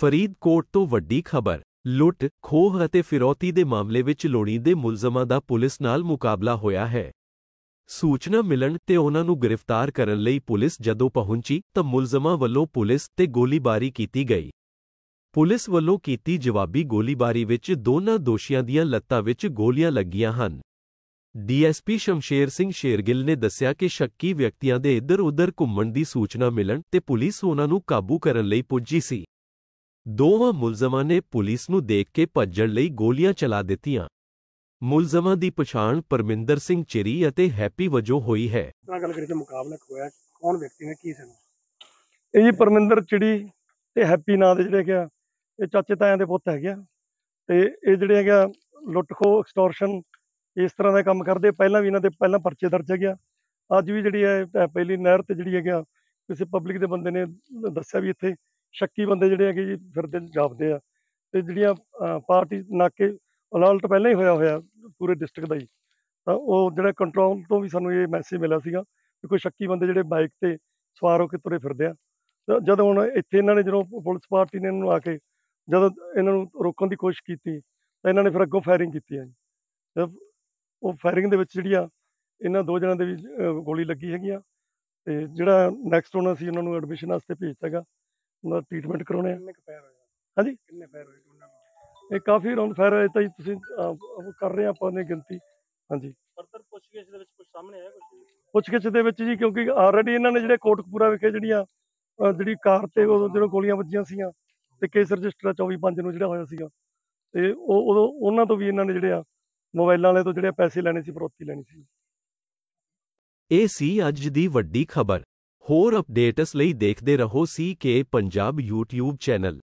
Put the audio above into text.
ਫਰੀਦਕੋਟ ਤੋਂ ਵੱਡੀ ਖਬਰ, ਲੁੱਟ, ਖੋਹ ਅਤੇ ਫਿਰੌਤੀ ਦੇ ਮਾਮਲੇ ਵਿੱਚ ਲੋੜੀਂਦੇ ਮੁਲਜ਼ਮਾਂ ਦਾ ਪੁਲਿਸ ਨਾਲ ਮੁਕਾਬਲਾ ਹੋਇਆ ਹੈ। ਸੂਚਨਾ ਮਿਲਣ ਤੇ ਉਹਨਾਂ ਨੂੰ ਗ੍ਰਿਫਤਾਰ ਕਰਨ ਲਈ ਪੁਲਿਸ ਜਦੋਂ ਪਹੁੰਚੀ ਤਾਂ ਮੁਲਜ਼ਮਾਂ ਵੱਲੋਂ ਪੁਲਿਸ ਤੇ ਗੋਲੀਬਾਰੀ ਕੀਤੀ ਗਈ। ਪੁਲਿਸ ਵੱਲੋਂ ਕੀਤੀ ਜਵਾਬੀ ਗੋਲੀਬਾਰੀ ਵਿੱਚ ਦੋਨਾਂ ਦੋਸ਼ੀਆਂ ਦੀਆਂ ਲੱਤਾਂ ਵਿੱਚ ਗੋਲੀਆਂ ਲੱਗੀਆਂ ਹਨ। ਡੀਐਸਪੀ ਸ਼ਮਸ਼ੇਰ ਸਿੰਘ ਸ਼ੇਰਗਿੱਲ ਨੇ ਦੱਸਿਆ ਕਿ ਸ਼ੱਕੀ ਵਿਅਕਤੀਆਂ ਦੇ ਇੱਧਰ-ਉੱਧਰ ਘੁੰਮਣ ਦੀ ਸੂਚਨਾ ਮਿਲਣ ਤੇ ਪੁਲਿਸ ਉਹਨਾਂ ਨੂੰ ਕਾਬੂ ਕਰਨ ਲਈ ਪੁੱਜੀ ਸੀ। ਦੋਵਾਂ ਮੁਲਜ਼ਮਾਂ ਨੇ ਪੁਲਿਸ ਨੂੰ ਦੇਖ ਕੇ ਭੱਜਣ ਲਈ ਗੋਲੀਆਂ ਚਲਾ ਦਿੱਤੀਆਂ। ਮੁਲਜ਼ਮਾਂ ਦੀ ਪਛਾਣ ਪਰਮਿੰਦਰ ਸਿੰਘ ਚਿਰੀ ਅਤੇ ਹੈਪੀ ਵਜੋਂ ਹੋਈ ਹੈ। ਨਾਲ ਗੱਲ ਕਰੀਏ ਤੇ ਮੁਕਾਬਲਾ ਹੋਇਆ। ਕੌਣ ਵਿਅਕਤੀ ਨੇ ਕੀ ਸਨ? ਇਹ ਜੀ ਪਰਮਿੰਦਰ ਚਿੜੀ ਤੇ ਹੈਪੀ ਨਾਂ ਦੇ ਜਿਹੜੇ ਹੈਗੇ ਆ ਇਹ ਚਾਚੇ ਤਾਇਆਂ ਦੇ ਪੁੱਤ ਹੈਗੇ ਆ। ਤੇ ਇਹ ਜਿਹੜੇ ਹੈਗੇ ਆ ਲੁੱਟ ਖੋਹ ਐਕਸਟੋਰਸ਼ਨ ਇਸ ਤਰ੍ਹਾਂ ਦਾ ਕੰਮ ਕਰਦੇ। ਪਹਿਲਾਂ ਵੀ ਇਹਨਾਂ ਦੇ ਪਹਿਲਾਂ ਪਰਚੇ ਦਰਜ ਹੈਗੇ ਆ। ਅੱਜ ਵੀ ਜਿਹੜੀ ਹੈ ਪਹਿਲੀ ਨਹਿਰ ਤੇ ਜਿਹੜੀ ਹੈਗੇ ਆ ਕਿਸੇ ਪਬਲਿਕ ਦੇ ਬੰਦੇ ਨੇ ਦੱਸਿਆ ਵੀ ਇੱਥੇ ਸ਼ੱਕੀ ਬੰਦੇ ਜਿਹੜੇ ਹੈਗੇ ਜੀ ਫਿਰਦੇ ਜਾਪਦੇ ਆ। ਤੇ ਜਿਹੜੀਆਂ ਪਾਰਟੀ ਨਾਕੇ ਅਲਰਟ ਪਹਿਲਾਂ ਹੀ ਹੋਇਆ ਹੋਇਆ ਪੂਰੇ ਡਿਸਟ੍ਰਿਕਟ ਦਾ ਹੀ ਤਾਂ ਉਹ ਜਿਹੜਾ ਕੰਟਰੋਲ ਤੋਂ ਵੀ ਸਾਨੂੰ ਇਹ ਮੈਸੇਜ ਮਿਲਿਆ ਸੀਗਾ ਕਿ ਕੋਈ ਸ਼ੱਕੀ ਬੰਦੇ ਜਿਹੜੇ ਬਾਈਕ ਤੇ ਸਵਾਰ ਹੋ ਕੇ ਤੁਰੇ ਫਿਰਦੇ ਆ। ਤਾਂ ਜਦੋਂ ਹੁਣ ਇੱਥੇ ਇਹਨਾਂ ਨੇ ਜਦੋਂ ਪੁਲਿਸ ਪਾਰਟੀ ਨੇ ਇਹਨਾਂ ਨੂੰ ਆ ਕੇ ਜਦੋਂ ਇਹਨਾਂ ਨੂੰ ਰੋਕਣ ਦੀ ਕੋਸ਼ਿਸ਼ ਕੀਤੀ, ਤਾਂ ਇਹਨਾਂ ਨੇ ਫਿਰ ਅੱਗੋਂ ਫਾਇਰਿੰਗ ਕੀਤੀ ਹੈ ਜੀ ਉਹ ਫਾਇਰਿੰਗ ਦੇ ਵਿੱਚ ਜਿਹੜੀ ਆ ਇਹਨਾਂ ਦੋ ਜਣਾਂ ਦੇ ਵੀ ਗੋਲੀ ਲੱਗੀ ਹੈਗੀ ਆ ਤੇ ਜਿਹੜਾ ਨੈਕਸਟ ਉਹਨਾਂ ਸੀ ਉਹਨਾਂ ਨੂੰ ਐਡਮਿਸ਼ਨ ਵਾਸਤੇ ਭੇਜਤਾ ਹੈਗਾ ਉਹਨਾਂ ਦਾ ਟ੍ਰੀਟਮੈਂਟ ਕਰਾਉਣੇ ਆ। ਕਿੰਨੇ ਕੁ ਫਾਇਰ ਹੋਏ? ਹਾਂਜੀ। ਕਿੰਨੇ ਫਾਇਰ ਹੋਏ ਉਹਨਾਂ ਨੂੰ ਇਹ ਕਾਫੀ ਰਾਉਂਡ ਫਾਇਰ ਹੋਏ ਤਾਂ ਜੀ ਤੁਸੀਂ ਅਹ, ਉਹ ਕਰ ਰਹੇ ਆ ਆਪਾਂ ਨੇ ਗਿਣਤੀ। ਹਾਂਜੀ। ਫਰਦਰ ਪੁੱਛਗਿੱਛ ਦੇ ਵਿੱਚ ਕੁਝ ਸਾਹਮਣੇ ਆਇਆ ਕੁਝ ਪੁੱਛਗਿੱਛ ਦੇ ਵਿੱਚ ਜੀ ਕਿਉਂਕਿ ਆਲਰੇਡੀ ਇਹਨਾਂ ਨੇ ਜਿਹੜੇ ਕੋਟਕਪੂਰਾ ਵਿਖੇ ਜਿਹੜੀਆਂ ਅਹ, ਜਿਹੜੀ ਕਾਰ ਤੇ ਉਦੋਂ ਜਦੋਂ ਗੋਲੀਆਂ ਵੱਜੀਆਂ ਸੀਗੀਆਂ ਤੇ ਕੇਸ ਰਜਿਸਟਰ 24/5 ਨੂੰ ਜਿਹੜਾ ਹੋਇਆ ਸੀਗਾ। ਤੇ ਉਹ ਉਦੋਂ ਉਹਨਾਂ ਤੋਂ ਵੀ ਇਹਨਾਂ ਨੇ ਜਿਹੜੇ ਆ ਮੋਬਾਈਲਾਂ ਵਾਲੇ ਤੋਂ ਜਿਹੜੇ ਪੈਸੇ ਲੈਣੇ ਸੀ ਫਰੋਤੀ ਲੈਣੀ ਸੀ। ਇਹ ਸੀ ਅੱਜ ਦੀ ਵੱਡੀ ਖਬਰ। ਹੋਰ ਅਪਡੇਟਸ ਲਈ ਦੇਖਦੇ ਰਹੋ C K Punjab YouTube channel